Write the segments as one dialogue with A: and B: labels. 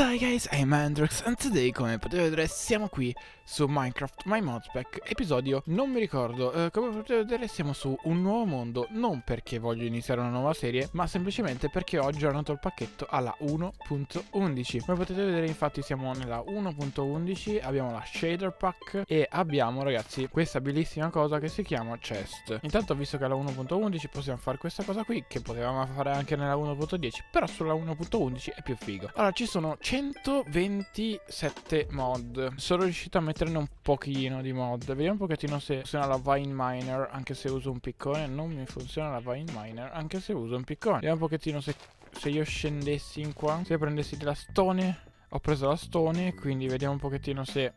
A: Hi guys, I'm Andrex and today come potete vedere siamo qui su Minecraft My Modpack episodio non mi ricordo. Eh, come potete vedere siamo su un nuovo mondo non perché voglio iniziare una nuova serie ma semplicemente perché ho aggiornato il pacchetto alla 1.11 come potete vedere infatti siamo nella 1.11 abbiamo la shader pack e abbiamo ragazzi questa bellissima cosa che si chiama chest. Intanto visto che alla 1.11 possiamo fare questa cosa qui che potevamo fare anche nella 1.10 però sulla 1.11 è più figo. Allora ci sono 127 mod sono riuscito a metterne un pochino di mod. Vediamo un pochettino se funziona la Vine Miner anche se uso un piccone. Non mi funziona la Vine Miner anche se uso un piccone. Vediamo un pochettino se, se io scendessi in qua. Se prendessi della stone. Ho preso la stone, quindi vediamo un pochettino se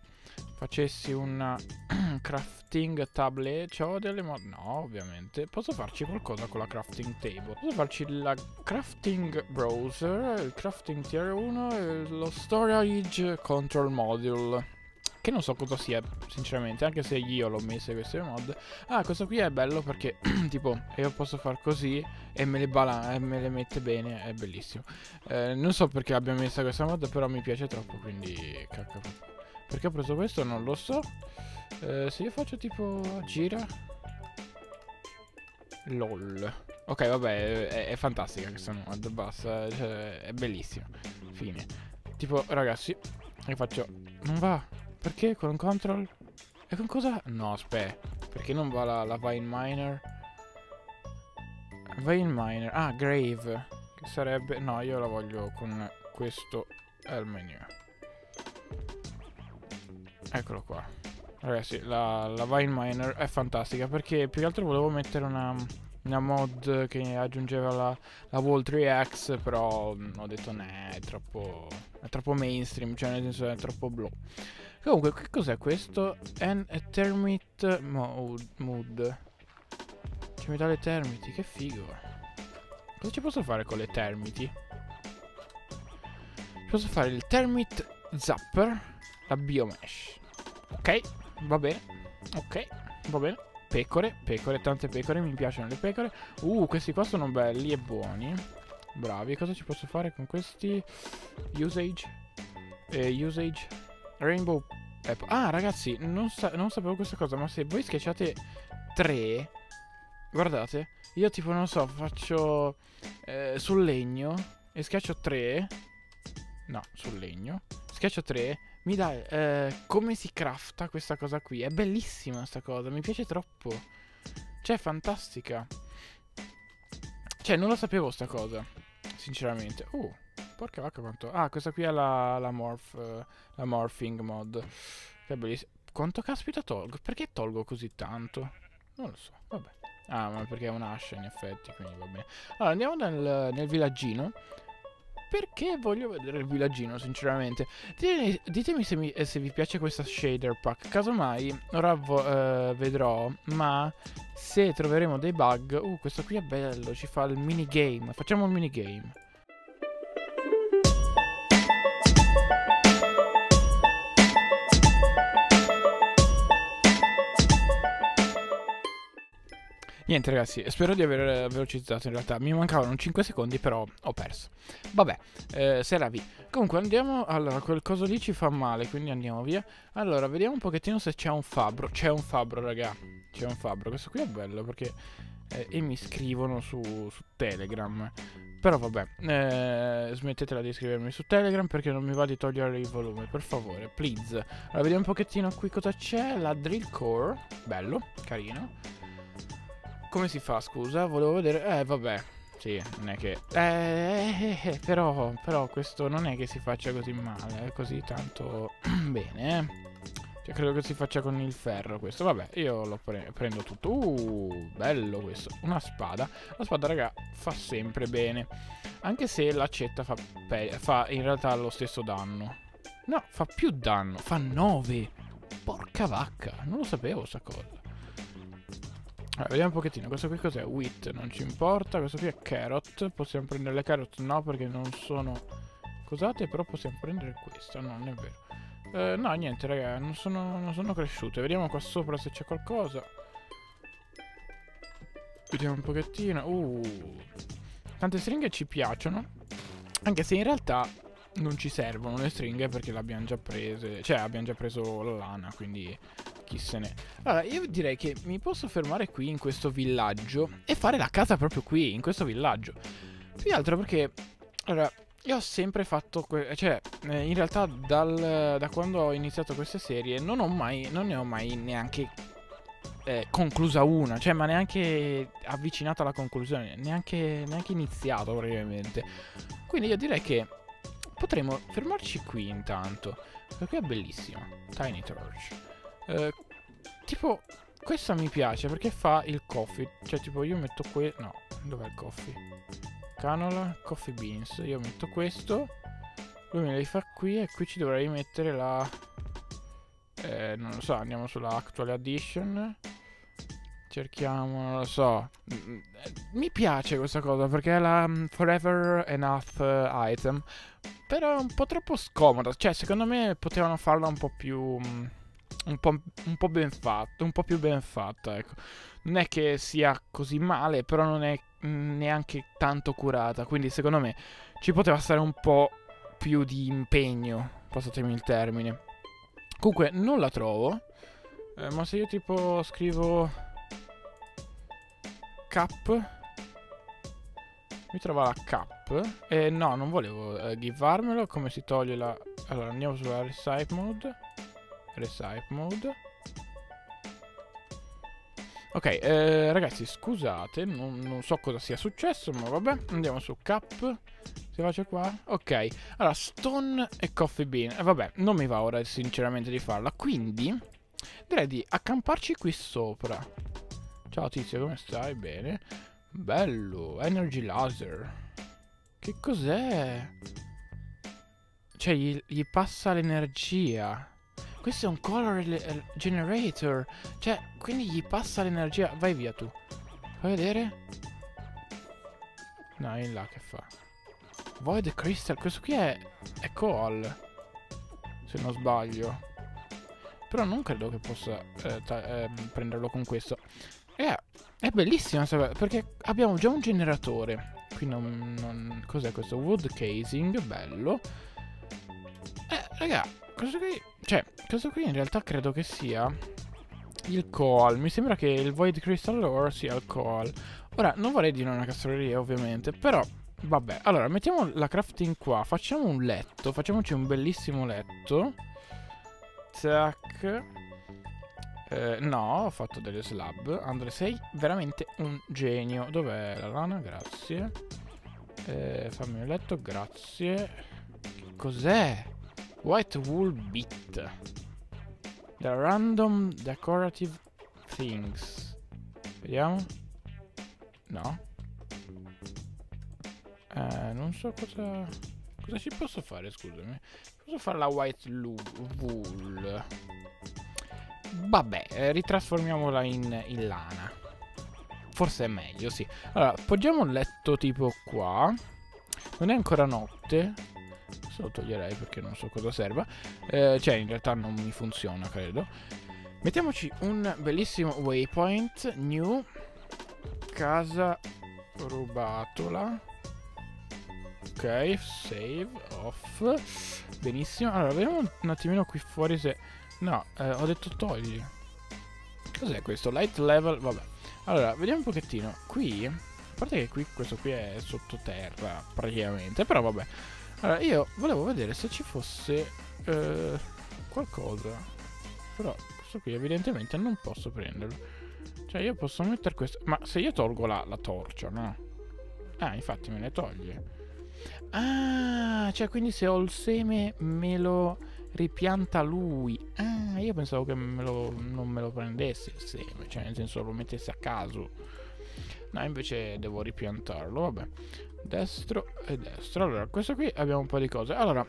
A: facessi un crafting tablet. C'ho delle mod? No, ovviamente. Posso farci qualcosa con la crafting table. Posso farci la crafting browser, il crafting tier 1 e lo storage control module. Che non so cosa sia, sinceramente, anche se io l'ho messe queste mod. Ah, questo qui è bello perché, tipo, io posso far così e me le, bala e me le mette bene, è bellissimo. Eh, non so perché abbia messa questa mod, però mi piace troppo, quindi... Cacca. Perché ho preso questo non lo so. Eh, se io faccio tipo gira... LOL. Ok, vabbè, è, è fantastica questa mod, basta, cioè, è bellissima. Fine. Tipo, ragazzi, io faccio... Non va. Perché con control? E con cosa? No, aspetta. Perché non va la, la Vine Miner? Vine Miner. Ah, Grave. Che sarebbe... No, io la voglio con questo al menu. Eccolo qua. Ragazzi, la, la Vine Miner è fantastica perché più che altro volevo mettere una, una mod che aggiungeva la, la Wall 3X, però ho detto ne, è troppo, è troppo mainstream, cioè nel senso è troppo blu. Comunque, che cos'è questo? An Termite mode. mood. Ci mi dà le termiti, che figo. Cosa ci posso fare con le termiti? Posso fare il Termite Zapper, la Biomesh. Ok, va bene. Ok, va bene. Pecore, pecore, tante pecore, mi piacciono le pecore. Uh, questi qua sono belli e buoni. Bravi, cosa ci posso fare con questi? Usage. Eh, usage. Rainbow Apple. Ah, ragazzi, non, sa non sapevo questa cosa, ma se voi schiacciate 3, guardate, io tipo, non so, faccio eh, sul legno e schiaccio 3, no, sul legno, schiaccio 3, mi dà eh, come si crafta questa cosa qui. È bellissima questa cosa, mi piace troppo. Cioè, è fantastica. Cioè, non lo sapevo sta cosa, sinceramente. Uh. Porca vacca quanto... Ah, questa qui è la, la morph... Uh, la morphing mod. Che bellissima. Quanto caspita tolgo? Perché tolgo così tanto? Non lo so, vabbè. Ah, ma perché è un'ascia in effetti, quindi va bene. Allora, andiamo nel, nel villaggino. Perché voglio vedere il villaggino, sinceramente. Ditemi, se, mi, se, vi piace questa shader pack. Casomai, ora uh, vedrò, ma se troveremo dei bug... Uh, questo qui è bello, ci fa il minigame. Facciamo il minigame. Niente ragazzi, spero di aver velocizzato in realtà. Mi mancavano 5 secondi, però ho perso. Vabbè, eh, se la vi. Comunque andiamo... Allora, quel coso lì ci fa male, quindi andiamo via. Allora, vediamo un pochettino se c'è un fabbro. C'è un fabbro, raga. C'è un fabbro. Questo qui è bello perché... Eh, e mi scrivono su, su Telegram. Però vabbè, eh, smettetela di scrivermi su Telegram perché non mi va di togliere il volume, per favore, please. Allora, vediamo un pochettino qui cosa c'è. La drill core, bello, carino. Come si fa, scusa? Volevo vedere... Eh, vabbè. Sì, non è che... Eh, eh, eh, però, però questo non è che si faccia così male, è così tanto bene, eh. Cioè, credo che si faccia con il ferro questo. Vabbè, io lo pre prendo tutto. Uh, bello questo. Una spada. La spada, raga, fa sempre bene. Anche se l'accetta fa, fa in realtà lo stesso danno. No, fa più danno. Fa 9. Porca vacca. Non lo sapevo sta cosa. Allora, vediamo un pochettino. Questo qui cos'è? Wheat, non ci importa. Questo qui è carrot. Possiamo prendere le carrot? No, perché non sono cosate, però possiamo prendere questa. No, non è vero. Eh, no, niente, raga, non sono, non sono cresciute. Vediamo qua sopra se c'è qualcosa. Vediamo un pochettino. Uh. Tante stringhe ci piacciono. Anche se in realtà non ci servono le stringhe perché le abbiamo già prese, cioè abbiamo già preso la lana, quindi chi se ne... Allora, io direi che mi posso fermare qui in questo villaggio e fare la casa proprio qui, in questo villaggio. Più che altro perché, allora, io ho sempre fatto, cioè, eh, in realtà dal, da quando ho iniziato queste serie non ho mai, non ne ho mai neanche eh, conclusa una, cioè, ma neanche avvicinata alla conclusione, neanche, neanche iniziato praticamente. Quindi io direi che potremmo fermarci qui intanto, perché è bellissima, Tiny Torch. Eh, tipo, questa mi piace perché fa il coffee, cioè tipo io metto qui, no, dov'è il coffee? canola, coffee beans. Io metto questo. Lui me li fa qui e qui ci dovrei mettere la... Eh, non lo so, andiamo sulla actual addition. Cerchiamo, non lo so. Mi piace questa cosa perché è la um, forever enough uh, item. Però è un po' troppo scomoda. Cioè, secondo me potevano farla un po' più... Um, un po', un po' ben fatta, un po' più ben fatta, ecco. Non è che sia così male, però non è Mm, neanche tanto curata. Quindi secondo me ci poteva stare un po' più di impegno, passatemi il termine. Comunque non la trovo. Eh, ma se io tipo scrivo cap mi trova la cap e no non volevo eh, givarmelo come si toglie la allora andiamo sulla recite mode recite mode Ok, eh, ragazzi, scusate, non, non, so cosa sia successo, ma vabbè, andiamo su cap. Si faccia qua? Ok, allora, stone e coffee bean. Eh, vabbè, non mi va ora sinceramente di farla, quindi direi di accamparci qui sopra. Ciao tizio, come stai? Bene. Bello, energy laser. Che cos'è? Cioè, gli, gli passa l'energia. Questo è un color eh, generator. Cioè, quindi gli passa l'energia. Vai via tu. Fai vedere. No, è in là che fa. Void Crystal. Questo qui è... È coal. Se non sbaglio. Però non credo che possa eh, eh, prenderlo con questo. Eh, è bellissima perché abbiamo già un generatore. Qui non... non Cos'è questo? Wood casing. Bello. Eh, raga, questo qui... Cioè, questo qui in realtà credo che sia il coal. Mi sembra che il Void Crystal Ore sia il coal. Ora, non vorrei dire una castroneria, ovviamente, però... Vabbè, allora, mettiamo la crafting qua. Facciamo un letto. Facciamoci un bellissimo letto. Tac. Eh, no, ho fatto delle slab. Andre, sei veramente un genio. Dov'è la lana? Grazie. Eh, fammi un letto, grazie. Cos'è? White wool bit. The random decorative things. Vediamo. No. Eh, non so cosa... Cosa ci posso fare, scusami. Posso fare la white wool. Vabbè, eh, ritrasformiamola in, in lana. Forse è meglio, sì. Allora, poggiamo un letto tipo qua. Non è ancora notte lo toglierei perché non so cosa serva. Eh, cioè, in realtà non mi funziona, credo. Mettiamoci un bellissimo waypoint. New. Casa rubatola. Ok, save, off. Benissimo. Allora, vediamo un attimino qui fuori se... No, eh, ho detto togli. Cos'è questo? Light level, vabbè. Allora, vediamo un pochettino. Qui, a parte che qui questo qui è sottoterra praticamente, però vabbè. Allora, io volevo vedere se ci fosse eh, qualcosa. Però questo qui evidentemente non posso prenderlo. Cioè, io posso mettere questo... Ma se io tolgo la, la torcia, no? Ah, infatti me ne toglie. Ah, cioè quindi se ho il seme me lo ripianta lui. Ah, io pensavo che me lo, non me lo prendesse il seme, cioè nel senso lo mettesse a caso. No, invece devo ripiantarlo, vabbè destro e destro. Allora, questo qui abbiamo un po' di cose. Allora,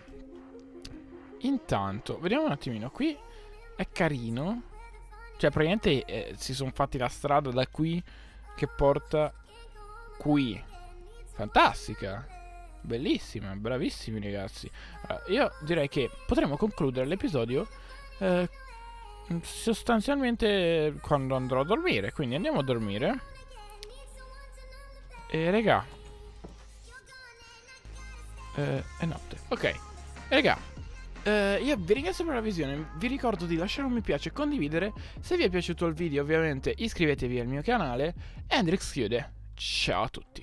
A: intanto, vediamo un attimino. Qui è carino. Cioè, praticamente eh, si sono fatti la strada da qui che porta qui. Fantastica. Bellissima, bravissimi ragazzi. Allora, io direi che potremmo concludere l'episodio eh, sostanzialmente quando andrò a dormire. Quindi andiamo a dormire. E raga, eh, è notte. Ok, raga. Eh, io vi ringrazio per la visione, vi ricordo di lasciare un mi piace e condividere, se vi è piaciuto il video ovviamente iscrivetevi al mio canale, Hendrix chiude, ciao a tutti.